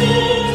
see.